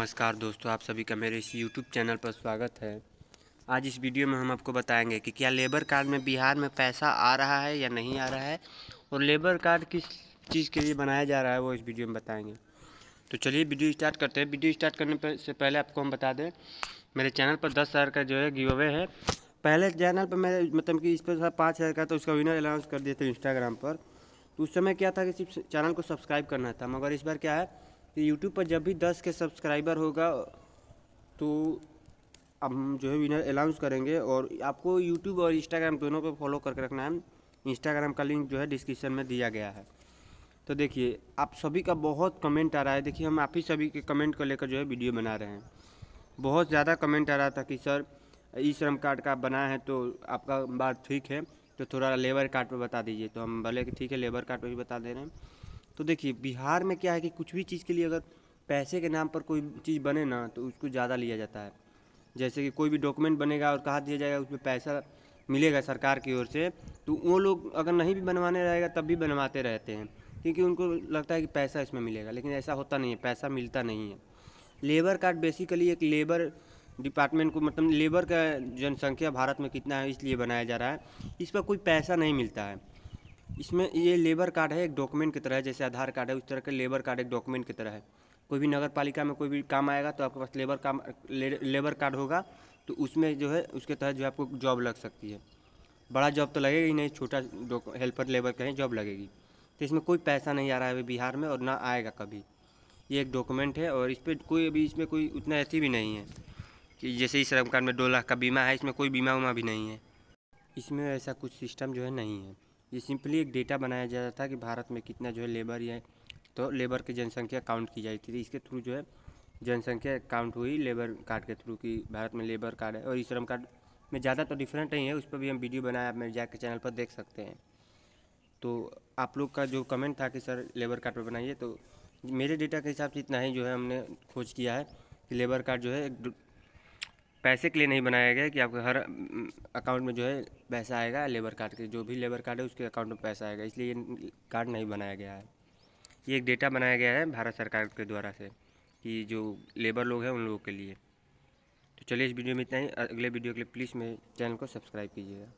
नमस्कार दोस्तों, आप सभी का मेरे इस यूट्यूब चैनल पर स्वागत है। आज इस वीडियो में हम आपको बताएँगे कि क्या लेबर कार्ड में बिहार में पैसा आ रहा है या नहीं आ रहा है और लेबर कार्ड किस चीज़ के लिए बनाया जा रहा है वो इस वीडियो में बताएँगे। तो चलिए वीडियो स्टार्ट करते हैं। वीडियो स्टार्ट करने से पहले आपको हम बता दें, मेरे चैनल पर दस हज़ार का जो है गिव अवे है। पहले चैनल पर मेरे मतलब कि इस पर पाँच हज़ार का तो उसका विनर अनाउंस कर दिए थे इंस्टाग्राम पर। तो उस समय क्या था कि सिर्फ़ चैनल को सब्सक्राइब करना था, मगर इस बार क्या है कि यूट्यूब पर जब भी दस के सब्सक्राइबर होगा तो अब हम जो है विनर अनाउंस करेंगे और आपको यूट्यूब और इंस्टाग्राम दोनों पे फॉलो करके रखना है। इंस्टाग्राम का लिंक जो है डिस्क्रिप्शन में दिया गया है। तो देखिए, आप सभी का बहुत कमेंट आ रहा है। देखिए, हम आप ही सभी के कमेंट को लेकर जो है वीडियो बना रहे हैं। बहुत ज़्यादा कमेंट आ रहा था कि, सर, ई श्रम कार्ड का बना है तो आपका बात ठीक है तो थोड़ा लेबर कार्ड पर बता दीजिए। तो हम बोले कि, ठीक है, लेबर कार्ड पर भी बता दे रहे हैं। तो देखिए, बिहार में क्या है कि कुछ भी चीज़ के लिए अगर पैसे के नाम पर कोई चीज़ बने ना तो उसको ज़्यादा लिया जाता है। जैसे कि कोई भी डॉक्यूमेंट बनेगा और कहा दिया जाएगा, उसमें पैसा मिलेगा सरकार की ओर से तो वो लोग अगर नहीं भी बनवाने रहेगा, तब भी बनवाते रहते हैं, क्योंकि उनको लगता है कि पैसा इसमें मिलेगा, लेकिन ऐसा होता नहीं है, पैसा मिलता नहीं है। लेबर कार्ड बेसिकली एक लेबर डिपार्टमेंट को मतलब लेबर का जनसंख्या भारत में कितना है, इसलिए बनाया जा रहा है, इस पर कोई पैसा नहीं मिलता है। इसमें ये लेबर कार्ड है एक डॉक्यूमेंट की तरह है जैसे आधार कार्ड है उस तरह का लेबर कार्ड एक डॉक्यूमेंट की तरह है। कोई भी नगर पालिका में कोई भी काम आएगा तो आपके पास लेबर काम ले, लेबर कार्ड होगा तो उसमें जो है उसके तहत जो है आपको जॉब लग सकती है। बड़ा जॉब तो लगेगा ही नहीं छोटा हेल्पर लेबर कहीं जॉब लगेगी। तो इसमें कोई पैसा नहीं आ रहा है अभी बिहार में और ना आएगा कभी। ये एक डॉक्यूमेंट है और इस पर कोई अभी इसमें कोई उतना ऐसी भी नहीं है कि जैसे इस श्रम कार्ड में दो लाख का बीमा है इसमें कोई बीमा उमा भी नहीं है। इसमें ऐसा कुछ सिस्टम जो है नहीं है। ये सिंपली एक डेटा बनाया जाता था कि भारत में कितना जो है लेबर या तो लेबर की जनसंख्या काउंट की जाती थी। इसके थ्रू जो है जनसंख्या काउंट हुई लेबर कार्ड के थ्रू कि भारत में लेबर कार्ड है और ई श्रम कार्ड में ज़्यादा तो डिफरेंट नहीं है, उस पर भी हम वीडियो बनाए, आप मेरे जाके चैनल पर देख सकते हैं। तो आप लोग का जो कमेंट था कि सर लेबर कार्ड पर बनाइए तो मेरे डेटा के हिसाब से इतना ही जो है हमने खोज किया है कि लेबर कार्ड जो है पैसे के लिए नहीं बनाया गया कि आपके हर अकाउंट में जो है पैसा आएगा लेबर कार्ड के, जो भी लेबर कार्ड है, उसके अकाउंट में पैसा आएगा, इसलिए ये कार्ड नहीं बनाया गया है। ये एक डेटा बनाया गया है भारत सरकार के द्वारा से, कि जो लेबर लोग हैं उन लोगों के लिए। तो चलिए इस वीडियो में इतना ही, अगले वीडियो के लिए प्लीज़ मेरे चैनल को सब्सक्राइब कीजिएगा।